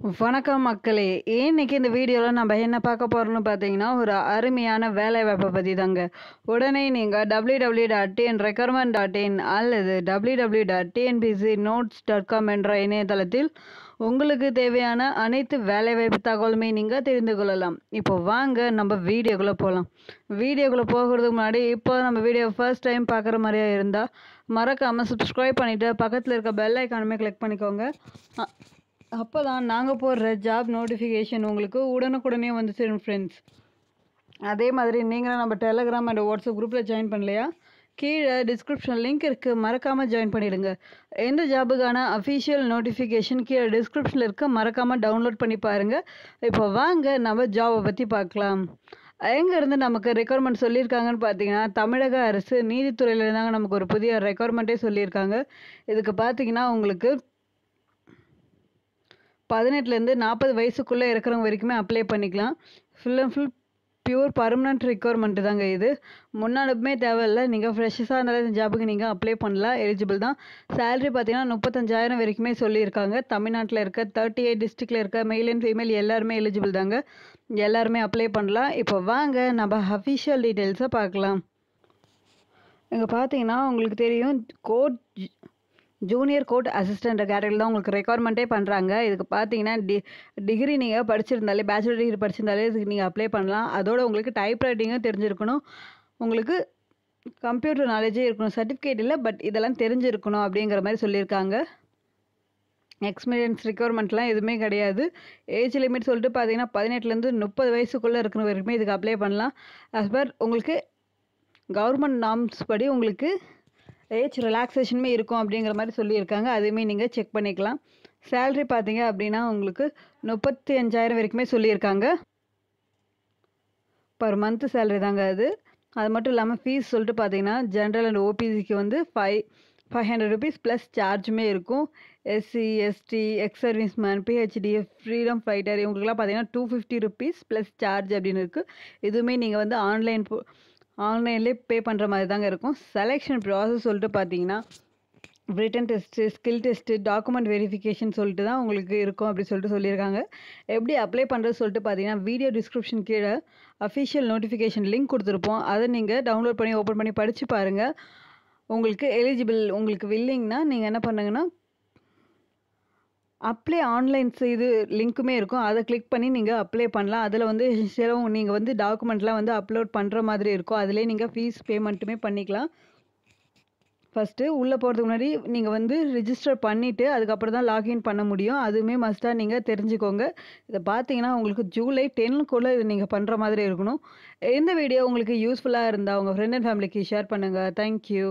வணக்கம் மக்களே. இன்னைக்கு இந்த வீடியோவில் நம்ம என்ன பார்க்க போகிறோம்னு பார்த்தீங்கன்னா ஒரு அருமையான வேலை வாய்ப்பை பற்றி தாங்க. உடனே நீங்கள் W W dot TN recruitment dot in அல்லது W W dot TNPC notes dot com என்ற இணையதளத்தில் உங்களுக்கு தேவையான அனைத்து வேலைவாய்ப்பு தகவலுமே நீங்கள் தெரிந்து கொள்ளலாம். இப்போ வாங்க நம்ம வீடியோக்குள்ளே போகலாம் வீடியோக்குள்ளே போகிறதுக்கு முன்னாடி இப்போ நம்ம வீடியோ ஃபர்ஸ்ட் டைம் பார்க்குற மாதிரியா இருந்தால் மறக்காமல் சப்ஸ்கிரைப் பண்ணிவிட்டு பக்கத்தில் இருக்க பெல் ஐக்கானுமே கிளிக் பண்ணிக்கோங்க. அப்போ தான் நாங்கள் போடுற ஜாப் நோட்டிஃபிகேஷன் உங்களுக்கு உடனுக்குடனே வந்து சேரும் ஃப்ரெண்ட்ஸ் அதே மாதிரி நீங்களும் நம்ம டெலகிராம் அண்ட் வாட்ஸ்அப் குரூப்பில் ஜாயின் பண்ணலையா? கீழே டிஸ்கிரிப்ஷன் லிங்க் இருக்குது மறக்காமல் ஜாயின் பண்ணிவிடுங்க எந்த ஜாபுக்கான அஃபிஷியல் நோட்டிஃபிகேஷன் கீழே டிஸ்கிரிப்ஷனில் இருக்க. மறக்காமல் டவுன்லோட் பண்ணி பாருங்கள் இப்போ வாங்க நம்ம ஜாபை பற்றி பார்க்கலாம். எங்கேருந்து நமக்கு ரெக்குவயர்மெண்ட் சொல்லியிருக்காங்கன்னு பார்த்தீங்கன்னா தமிழக அரசு நீதித்துறையிலேருந்தாங்க நமக்கு ஒரு புதிய ரெக்குவயர்மெண்ட்டே சொல்லியிருக்காங்க. இதுக்கு பார்த்தீங்கன்னா உங்களுக்கு பதினெட்டுலேருந்து நாற்பது வயசுக்குள்ளே இருக்கிறவங்க வரைக்குமே அப்ளை பண்ணிக்கலாம். Full and full pure permanent requirement தாங்க இது. முன்னாடிமே தேவையில்லை. நீங்கள் ஃப்ரெஷ்ஷாக இருந்தாலும் இந்த ஜாபுக்கு நீங்கள் அப்ளை பண்ணலாம். எலிஜிபிள் தான். சேலரி பார்த்தீங்கன்னா முப்பத்தஞ்சாயிரம் வரைக்குமே சொல்லியிருக்காங்க. தமிழ்நாட்டில் இருக்க தேர்ட்டி எயிட் டிஸ்ட்ரிக்டில் இருக்க மெயில் அண்ட் ஃபீமேல் எல்லாருமே எலிஜிபிள் தாங்க. எல்லாருமே அப்ளை பண்ணலாம். இப்போ வாங்க நம்ம அஃபிஷியல் டீட்டெயில்ஸை பார்க்கலாம். இங்கே பார்த்தீங்கன்னா உங்களுக்கு தெரியும் கோட் ஜூனியர் கோர்ட் அசிஸ்டண்ட் கேட்டகரியில் தான் உங்களுக்கு ரெக்குவயர்மெண்ட்டே பண்ணுறாங்க இதுக்கு பார்த்தீங்கன்னா டி டிகிரி நீங்கள் படிச்சிருந்தாலே பேச்சுலர் டிகிரி படிச்சிருந்தாலே இதுக்கு நீங்கள் அப்ளை பண்ணலாம். அதோட உங்களுக்கு டைப் ரைட்டிங்கும் தெரிஞ்சிருக்கணும். உங்களுக்கு கம்ப்யூட்டர் நாலேஜே இருக்கணும். சர்டிஃபிகேட் இல்லை பட் இதெல்லாம் தெரிஞ்சிருக்கணும் அப்படிங்கிற மாதிரி சொல்லியிருக்காங்க. எக்ஸ்பீரியன்ஸ் ரெக்குவயர்மெண்ட்லாம் எதுவுமே கிடையாது. ஏஜ் லிமிட் சொல்லிட்டு பார்த்தீங்கன்னா பதினெட்டுலேருந்து முப்பது வயசுக்குள்ளே இருக்கிற வரைக்குமே இதுக்கு அப்ளை பண்ணலாம். அஸ் பர் உங்களுக்கு கவர்மெண்ட் நார்ம்ஸ் படி உங்களுக்கு ஏஜ் ரிலாக்ஸேஷனுமே இருக்கும் அப்படிங்கிற மாதிரி சொல்லியிருக்காங்க. அதுவுமே நீங்கள் செக் பண்ணிக்கலாம். சேல்ரி பார்த்தீங்க அப்படின்னா உங்களுக்கு முப்பத்தி அஞ்சாயிரம் வரைக்குமே சொல்லியிருக்காங்க. பர் மந்த் சேலரி தாங்க அது. அது மட்டும் இல்லாமல் ஃபீஸ் சொல்லிட்டு பார்த்தீங்கன்னா ஜென்ரல் அண்ட் ஓபிசிக்கு வந்து five five hundred rupees plus சார்ஜுமே இருக்கும். SC ST ex service man PHDF freedom fighter இவங்களுக்குலாம் பார்த்தீங்கன்னா two fifty rupees plus charge அப்படின்னு இருக்குது இதுவுமே நீங்கள் வந்து ஆன்லைன் ஆன்லைன்லேயே பே பண்ணுற மாதிரி தாங்க இருக்கும். செலெக்ஷன் ப்ராசஸ் சொல்லிட்டு பார்த்தீங்கன்னா written test skill test document verification சொல்லிட்டு தான் உங்களுக்கு இருக்கும் அப்படி சொல்லிட்டு சொல்லியிருக்காங்க. எப்படி அப்ளை பண்ணுறது சொல்லிட்டு பார்த்தீங்கன்னா வீடியோ டிஸ்கிரிப்ஷன் கீழே அஃபிஷியல் நோட்டிஃபிகேஷன் லிங்க் கொடுத்துருப்போம். அதை நீங்கள் டவுன்லோட் பண்ணி ஓப்பன் பண்ணி படித்து பாருங்கள் உங்களுக்கு எலிஜிபிள் உங்களுக்கு வில்லிங்னா நீங்கள் என்ன பண்ணுங்கன்னா அப்ளை ஆன்லைன்ஸ் இது லிங்க்குமே இருக்கும். அதை கிளிக் பண்ணி நீங்கள் அப்ளை பண்ணலாம். அதில் வந்து சில நீங்கள் வந்து டாக்குமெண்ட்லாம் வந்து அப்லோட் பண்ணுற மாதிரி இருக்கும். அதிலே நீங்கள் ஃபீஸ் பேமெண்ட்டுமே பண்ணிக்கலாம். ஃபஸ்ட்டு உள்ளே போகிறதுக்கு முன்னாடி நீங்கள் வந்து ரிஜிஸ்டர் பண்ணிவிட்டு அதுக்கப்புறம் தான் லாகின் பண்ண முடியும். அதுவுமே மஸ்ட்டாக நீங்கள் தெரிஞ்சுக்கோங்க. இதை பார்த்தீங்கன்னா உங்களுக்கு ஜூலை டென்னுக்குள்ளே இது நீங்கள் பண்ணுற மாதிரி இருக்கணும். இந்த வீடியோ உங்களுக்கு யூஸ்ஃபுல்லாக இருந்தால் உங்கள் ஃப்ரெண்ட் அண்ட் ஃபேமிலிக்கு ஷேர் பண்ணுங்கள் தேங்க்யூ